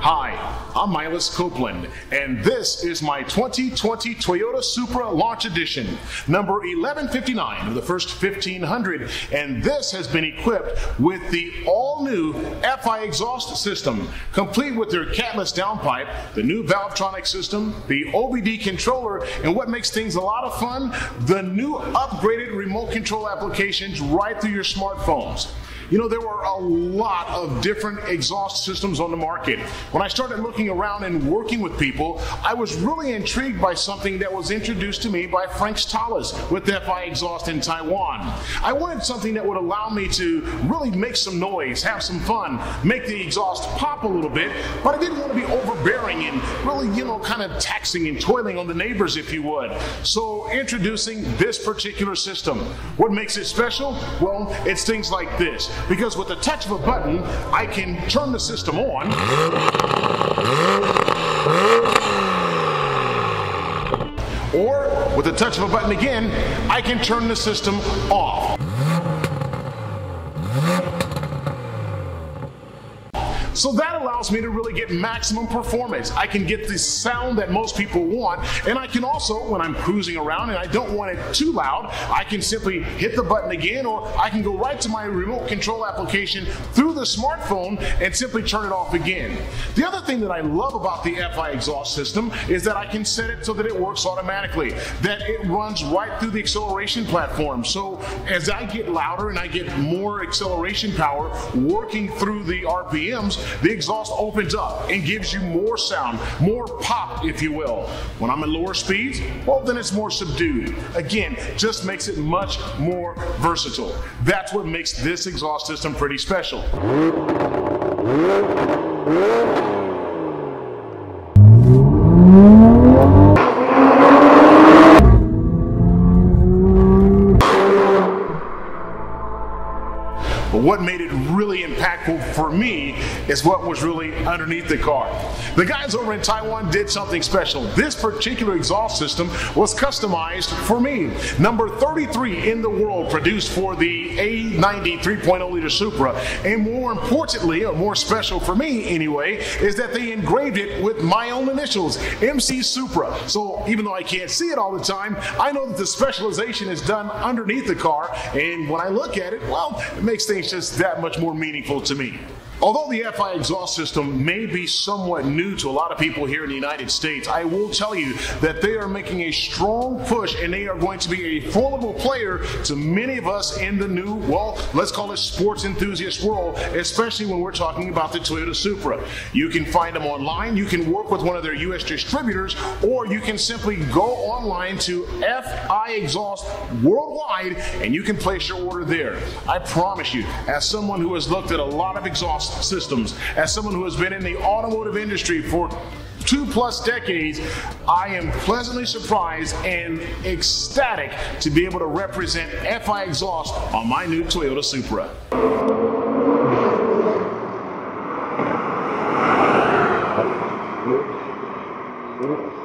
Hi, I'm Mylas Copeland, and this is my 2020 Toyota Supra Launch Edition, number 1159 of the first 1500, and this has been equipped with the all-new FI exhaust system, complete with their catless downpipe, the new Valvetronic system, the OBD controller, and what makes things a lot of fun, the new upgraded remote control applications right through your smartphones. You know, there were a lot of different exhaust systems on the market. When I started looking around and working with people, I was really intrigued by something that was introduced to me by Frank Stahles with FI Exhaust in Taiwan. I wanted something that would allow me to really make some noise, have some fun, make the exhaust pop a little bit, but I didn't want to be overbearing and really, you know, kind of taxing and toiling on the neighbors, if you would. So, introducing this particular system. What makes it special? Well, it's things like this because with the touch of a button, I can turn the system on. Or with the touch of a button again, I can turn the system off. So that allows me to really get maximum performance. I can get the sound that most people want, and I can also, when I'm cruising around and I don't want it too loud, I can simply hit the button again, or I can go right to my remote control application through the smartphone and simply turn it off again. The other thing that I love about the FI exhaust system is that I can set it so that it works automatically, that it runs right through the acceleration platform. So as I get louder and I get more acceleration power working through the RPMs, the exhaust opens up and gives you more sound, more pop, if you will. When I'm at lower speeds, well, then it's more subdued. Again, just makes it much more versatile. That's what makes this exhaust system pretty special. But what made it really impactful for me is what was really underneath the car. The guys over in Taiwan did something special. This particular exhaust system was customized for me. Number 33 in the world produced for the A90 3.0 liter Supra. And more importantly, or more special for me anyway, is that they engraved it with my own initials, MC Supra. So even though I can't see it all the time, I know that the specialization is done underneath the car. And when I look at it, well, it makes things just that much more meaningful to me. Although the FI exhaust system may be somewhat new to a lot of people here in the United States, I will tell you that they are making a strong push and they are going to be a formidable player to many of us in the new, well, let's call it sports enthusiast world, especially when we're talking about the Toyota Supra. You can find them online, you can work with one of their US distributors, or you can simply go online to FI Exhaust Worldwide and you can place your order there. I promise you, as someone who has looked at a lot of systems. As someone who has been in the automotive industry for two plus decades, I am pleasantly surprised and ecstatic to be able to represent FI Exhaust on my new Toyota Supra. Oh, oh, oh.